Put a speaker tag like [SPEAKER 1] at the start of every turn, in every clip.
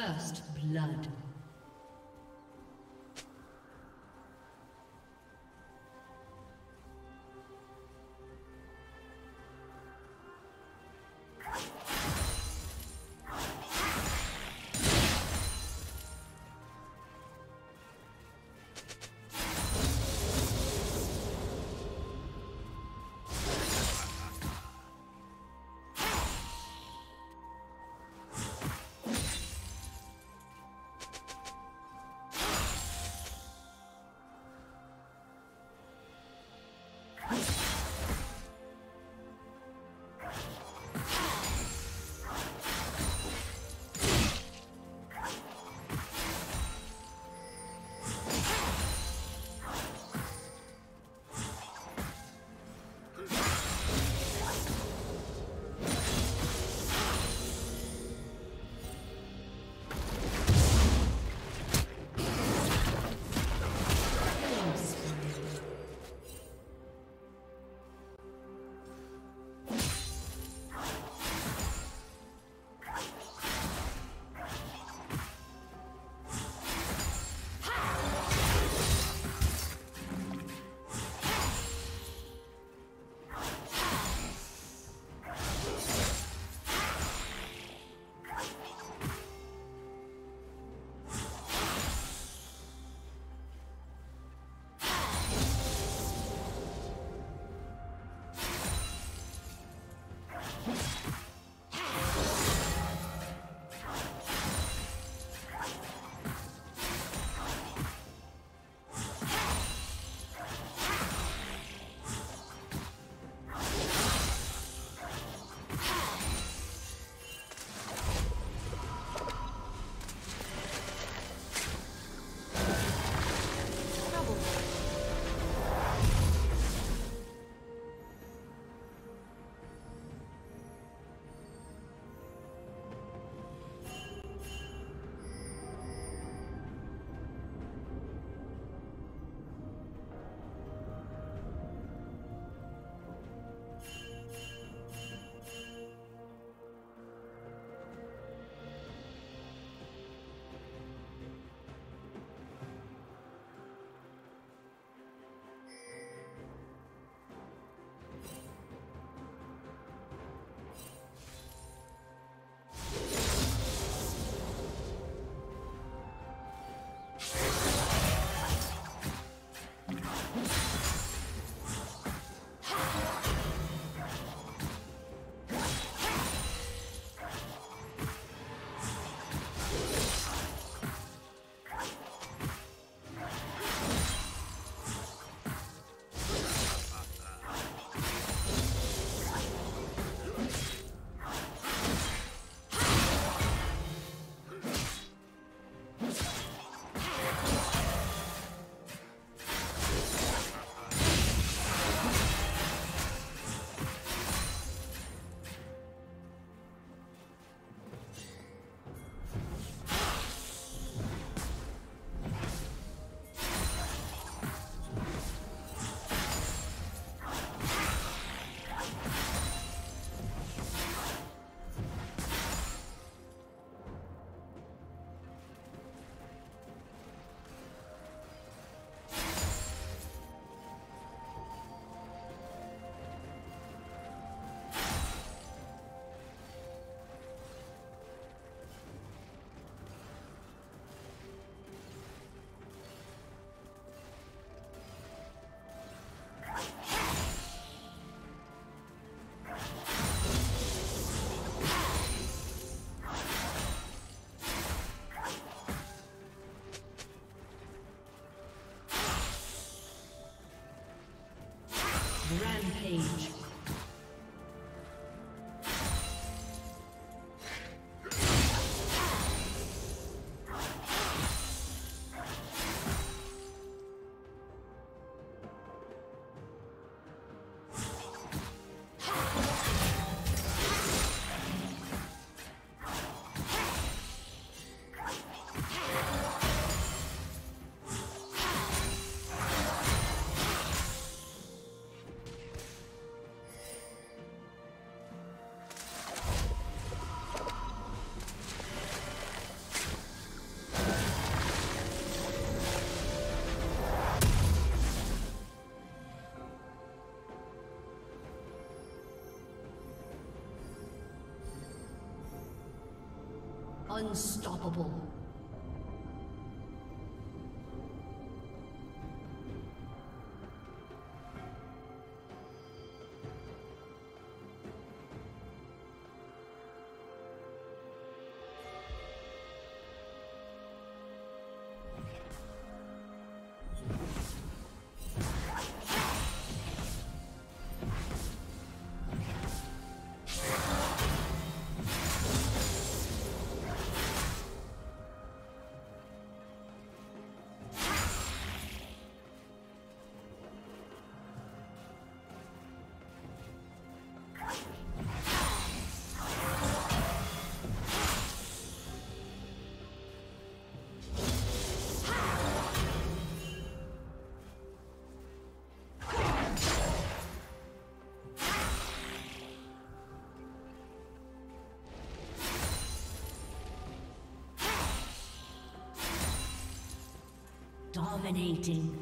[SPEAKER 1] First blood. Rampage. Unstoppable. Dominating.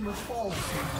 [SPEAKER 1] Plating will fall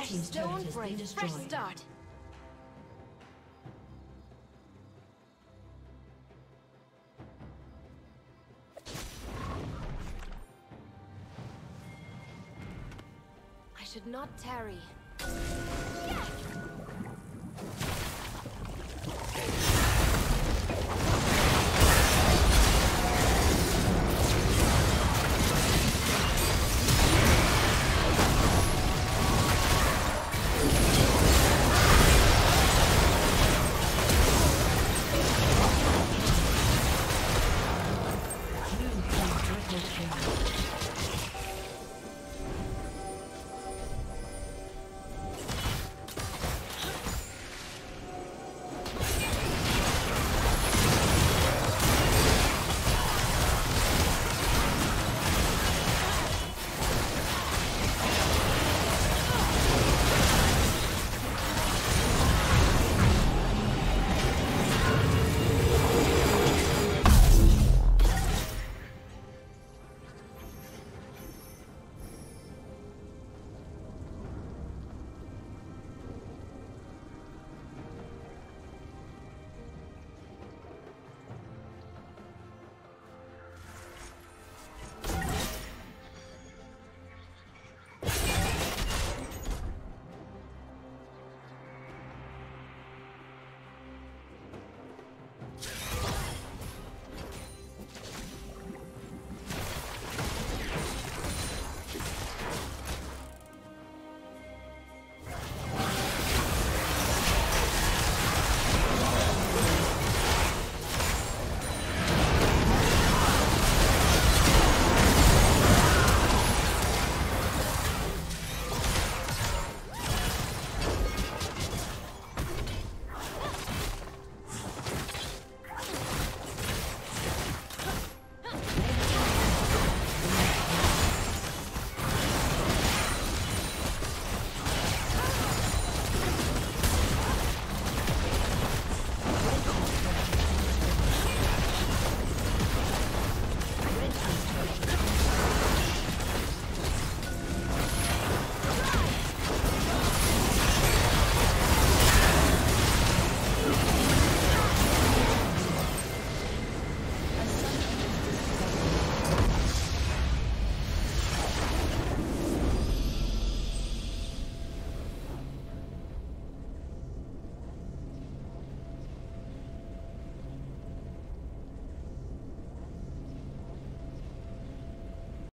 [SPEAKER 2] Fresh
[SPEAKER 1] Team's turret has
[SPEAKER 2] a
[SPEAKER 1] been
[SPEAKER 2] fresh start. I should not tarry.